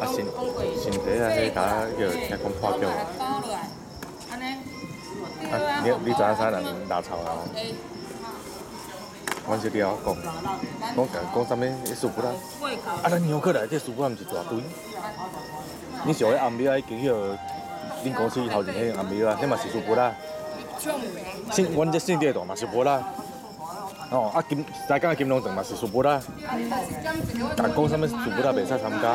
啊身身体啊，迄甲叫听讲破脚啊。安尼。啊，你你知影啥人拉草啊？阮是了讲，讲讲讲啥物？树骨啦？啊，咱乡课内这树骨毋是大堆。你像迄暗庙啊，经迄恁公司头前迄暗庙啊，迄嘛是树骨啦。姓阮这姓地大嘛是树啦。哦，啊金再讲金龙镇嘛是树骨啦。但讲啥物树骨啦，袂使参加。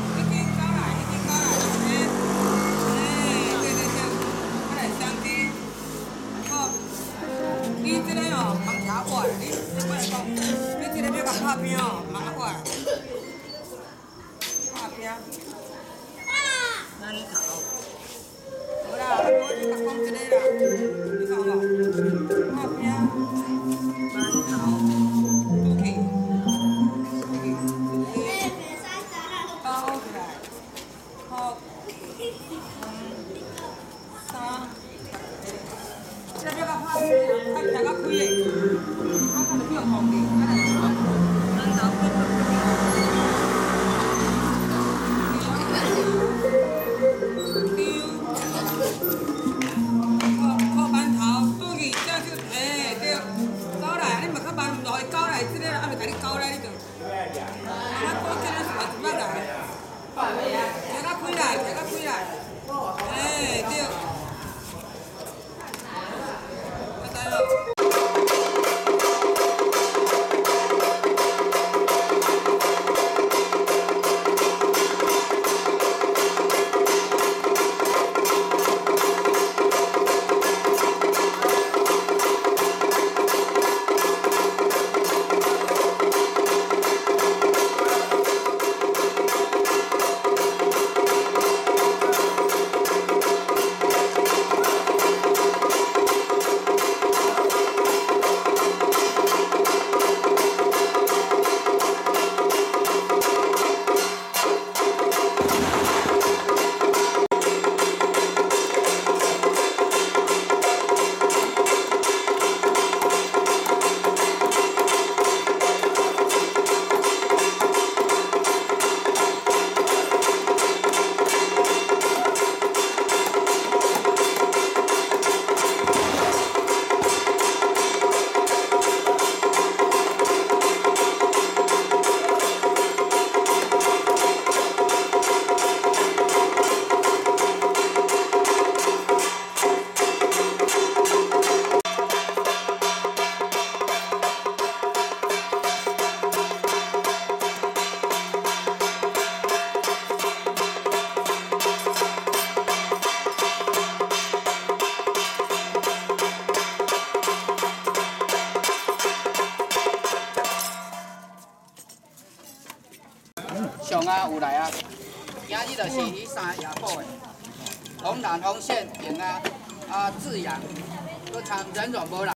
你你过来讲，你这个要甲拍片哦，忙过来。拍片。哪里头？搁参人软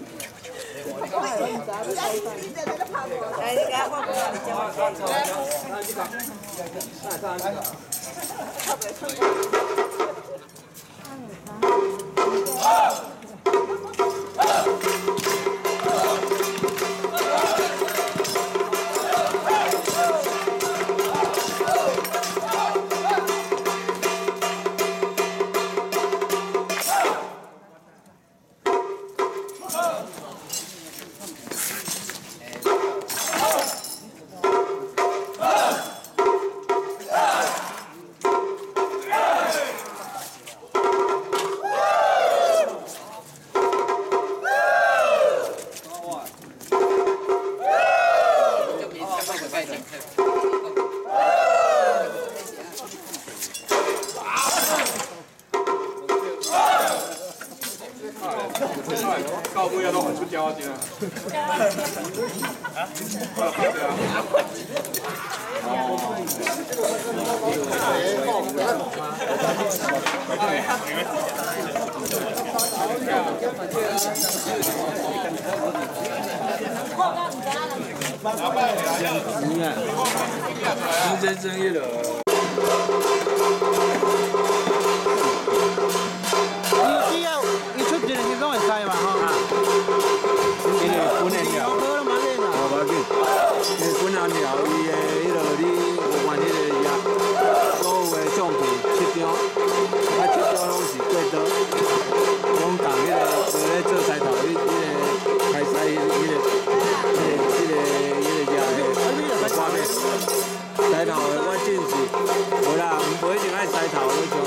到尾啊，都很出胶啊，今啊。啊？对啊。你看，你真正意了。挺爱拆桃我就